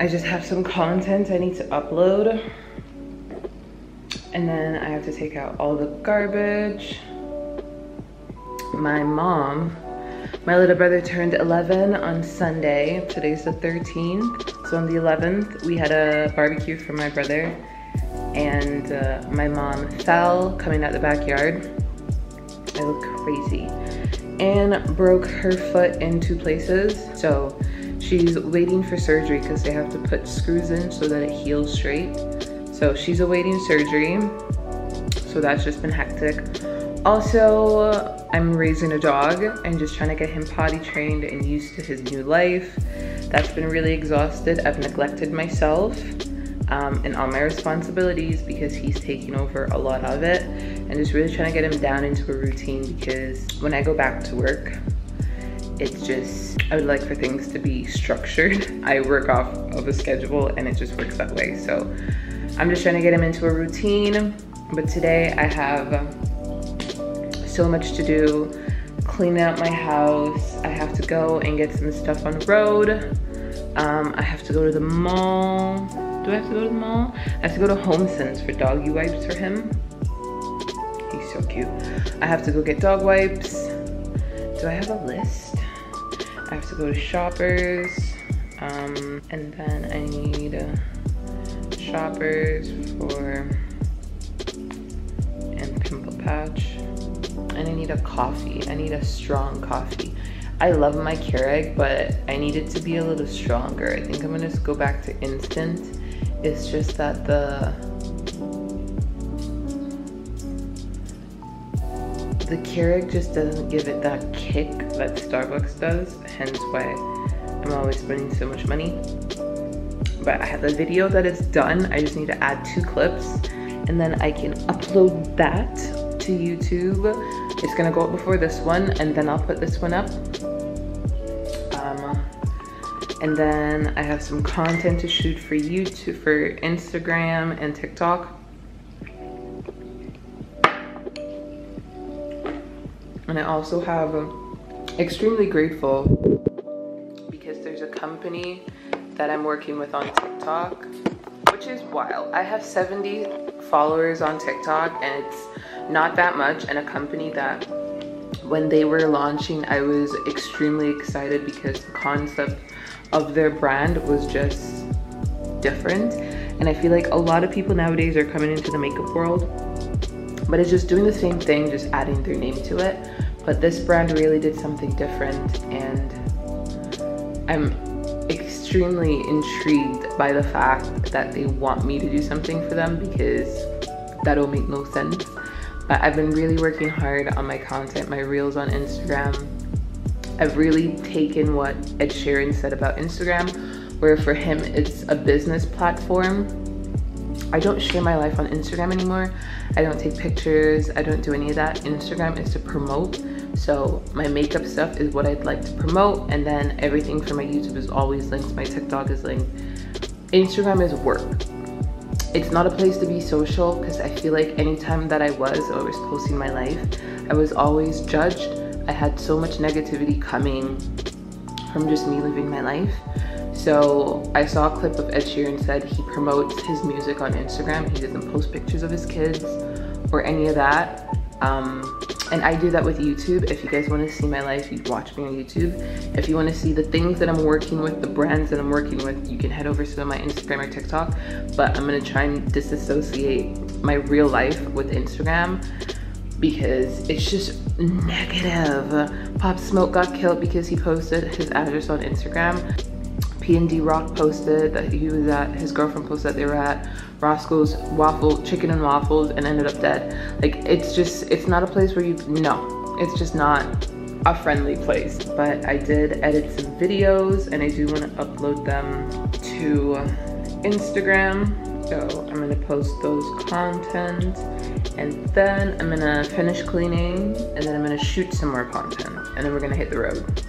I just have some content I need to upload. And then I have to take out all the garbage. My mom, my little brother turned 11 on Sunday. Today's the 13th. So on the 11th, we had a barbecue for my brother. And uh, my mom fell coming out the backyard. I look crazy. And broke her foot in two places. So she's waiting for surgery because they have to put screws in so that it heals straight. So she's awaiting surgery. So that's just been hectic. Also, I'm raising a dog and just trying to get him potty trained and used to his new life. That's been really exhausted. I've neglected myself um, and all my responsibilities because he's taking over a lot of it and just really trying to get him down into a routine because when I go back to work, it's just, I would like for things to be structured. I work off of a schedule and it just works that way. So I'm just trying to get him into a routine. But today I have so much to do. Cleaning out my house. I have to go and get some stuff on the road. Um, I have to go to the mall. Do I have to go to the mall? I have to go to HomeSense for doggy wipes for him. He's so cute. I have to go get dog wipes. Do I have a list? I have to go to Shoppers. Um, and then I need uh, Shoppers for and Pimple Patch. And I need a coffee. I need a strong coffee. I love my Keurig, but I need it to be a little stronger. I think I'm gonna go back to instant. It's just that the the Keurig just doesn't give it that kick that Starbucks does, hence why I'm always spending so much money. But I have a video that is done. I just need to add two clips and then I can upload that to YouTube. It's gonna go up before this one and then I'll put this one up. Um, and then I have some content to shoot for YouTube, for Instagram and TikTok. And I also have extremely grateful because there's a company that I'm working with on TikTok, which is wild. I have 70 followers on TikTok and it's not that much and a company that when they were launching, I was extremely excited because the concept of their brand was just different. And I feel like a lot of people nowadays are coming into the makeup world but it's just doing the same thing, just adding their name to it. But this brand really did something different and I'm extremely intrigued by the fact that they want me to do something for them because that'll make no sense. But I've been really working hard on my content, my reels on Instagram. I've really taken what Ed Sheeran said about Instagram, where for him it's a business platform I don't share my life on Instagram anymore. I don't take pictures. I don't do any of that. Instagram is to promote. So my makeup stuff is what I'd like to promote. And then everything for my YouTube is always linked. My TikTok is linked. Instagram is work. It's not a place to be social because I feel like anytime that I was or was posting my life, I was always judged. I had so much negativity coming from just me living my life. So I saw a clip of Ed Sheeran said he promotes his music on Instagram. He doesn't post pictures of his kids or any of that. Um, and I do that with YouTube. If you guys want to see my life, you watch me on YouTube. If you want to see the things that I'm working with, the brands that I'm working with, you can head over to my Instagram or TikTok. But I'm going to try and disassociate my real life with Instagram because it's just negative. Pop Smoke got killed because he posted his address on Instagram. PnB Rock posted that he was at, his girlfriend posted that they were at Roscoe's Waffle, Chicken and Waffles and ended up dead. Like, it's just, it's not a place where you, no, it's just not a friendly place. But I did edit some videos and I do want to upload them to Instagram. So I'm gonna post those content and then I'm gonna finish cleaning and then I'm gonna shoot some more content and then we're gonna hit the road.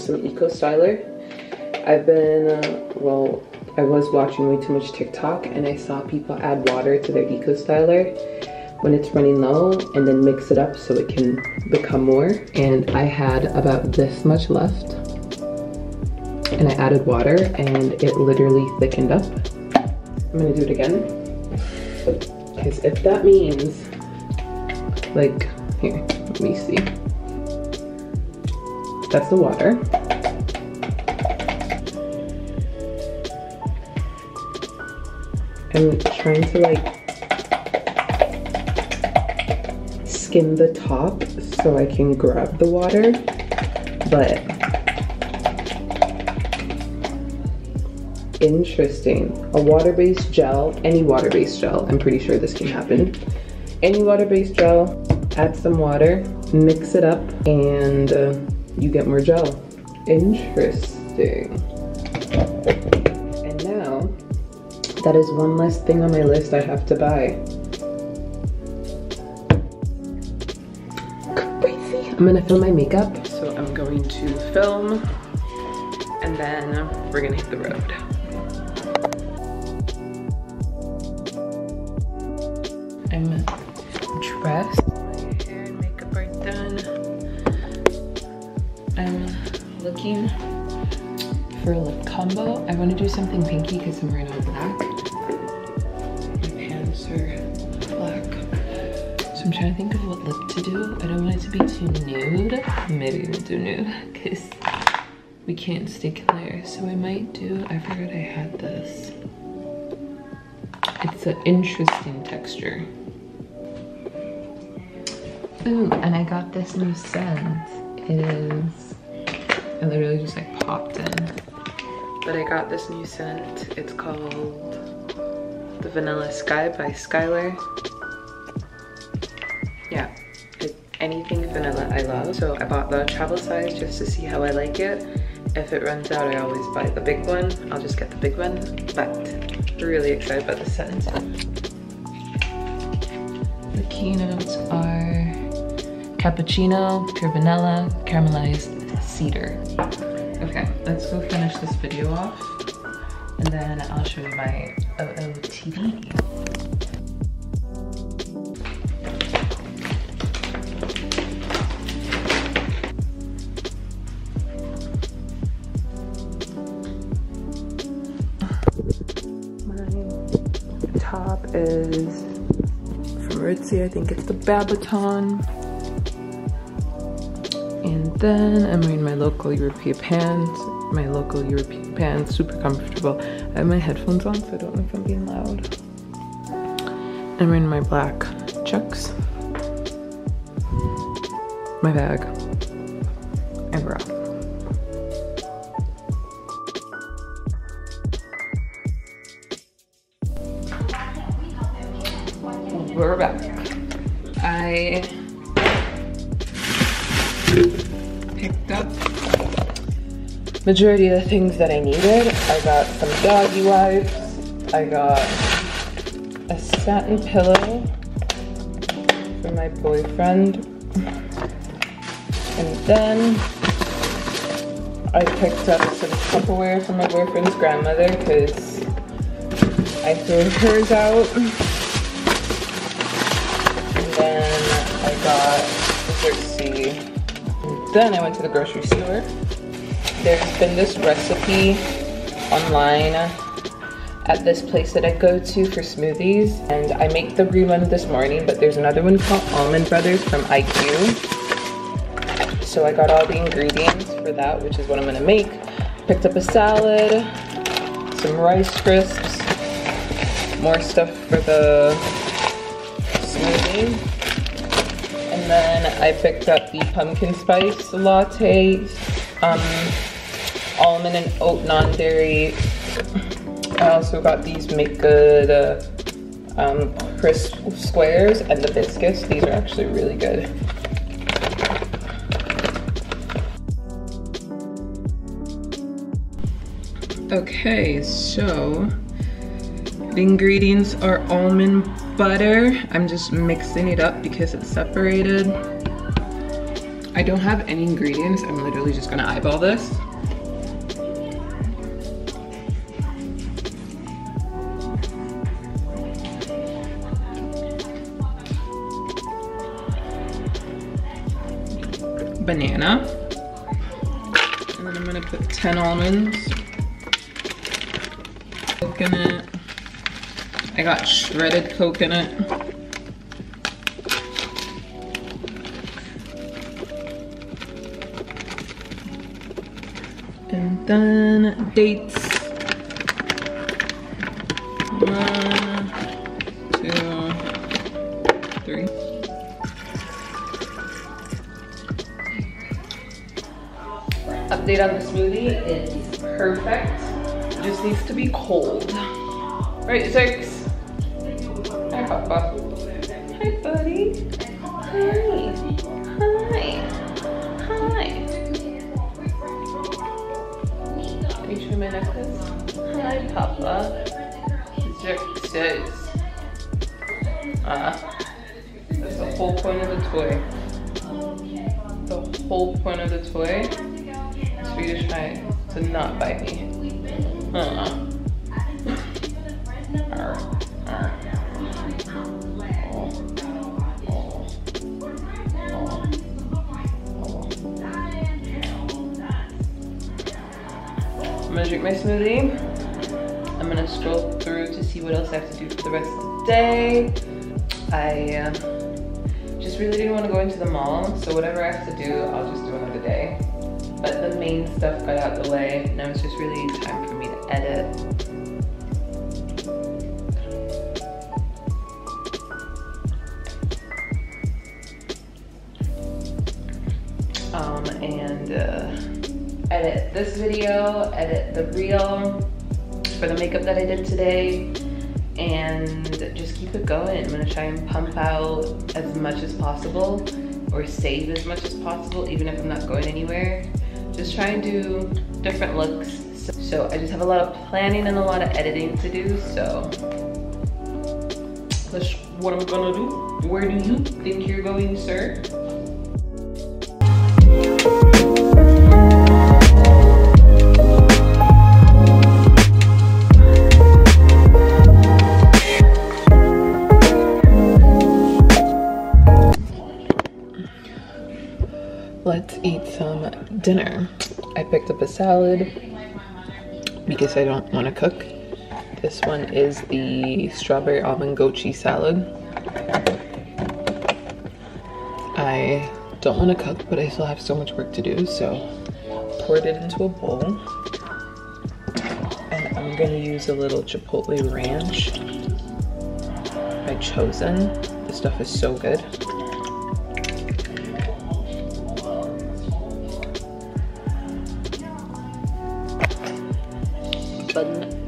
Some Eco Styler, I've been, uh, well, I was watching way too much TikTok and I saw people add water to their Eco Styler when it's running low and then mix it up so it can become more. And I had about this much left and I added water and it literally thickened up. I'm gonna do it again. Because if that means, like, here, let me see. That's the water. I'm trying to like skim the top so I can grab the water, but interesting. A water-based gel, any water-based gel, I'm pretty sure this can happen. Any water-based gel, add some water, mix it up, and uh, you get more gel. Interesting. And now, that is one less thing on my list I have to buy. Crazy. I'm gonna film my makeup. So I'm going to film and then we're gonna hit the road. Looking for a lip combo. I want to do something pinky because I'm wearing all black. My pants are black. So I'm trying to think of what lip to do. I don't want it to be too nude. Maybe we'll do nude because we can't stick there. So I might do, I forgot I had this. It's an interesting texture. Ooh, and I got this new scent. It is, it literally just like popped in. But I got this new scent. It's called the Vanilla Sky by Skylar. Yeah, it, anything vanilla I love. So I bought the travel size just to see how I like it. If it runs out, I always buy the big one. I'll just get the big one, but really excited about the scent. The keynotes are cappuccino, pure vanilla, caramelized cedar. Okay, let's go finish this video off and then I'll show you my OOTD. My top is from Aritzia, I think it's the Babaton. Then I'm wearing my local European pants, my local European pants, super comfortable. I have my headphones on, so I don't know if I'm being loud. I'm wearing my black chucks, my bag, and we're. Majority of the things that I needed. I got some doggy wipes. I got a satin pillow for my boyfriend. And then I picked up some Tupperware from my boyfriend's grandmother because I threw hers out. And then I got. And then I went to the grocery store. There's been this recipe online at this place that I go to for smoothies. And I make the green one this morning, but there's another one called Almond Brothers from IQ. So I got all the ingredients for that, which is what I'm gonna make. Picked up a salad, some Rice Crisps, more stuff for the smoothie. And then I picked up the pumpkin spice latte, um, almond and oat non-dairy. I also got these MadeGood uh, um, crisp squares and the biscuits. These are actually really good. Okay, so the ingredients are almond butter. I'm just mixing it up because it's separated. I don't have any ingredients. I'm literally just gonna eyeball this. Banana. And then I'm gonna put 10 almonds coconut. I got shredded coconut. Then dates. One, two, three. Update on the smoothie, it's perfect just needs to be cold. Right, Six? You show my necklace? Hi, Papa. Six says. Ah. That's the whole point of the toy. The whole point of the toy is for you to try to not bite me. Uh-uh. I'm drink my smoothie. I'm gonna scroll through to see what else I have to do for the rest of the day. I uh, just really didn't want to go into the mall, so whatever I have to do, I'll just do another day. But the main stuff got out the way. Now it's just really time for me to edit. This video, edit the reel for the makeup that I did today, and just keep it going. I'm gonna try and pump out as much as possible or save as much as possible, even if I'm not going anywhere. Just try and do different looks so I just have a lot of planning and a lot of editing to do, so that's what I'm gonna do. Where do you think you're going, sir? Dinner. I picked up a salad because I don't want to cook. This one is the strawberry almond cheese salad. I don't want to cook, but I still have so much work to do, so poured it into a bowl. And I'm gonna use a little chipotle ranch by Chosen. This stuff is so good. 奔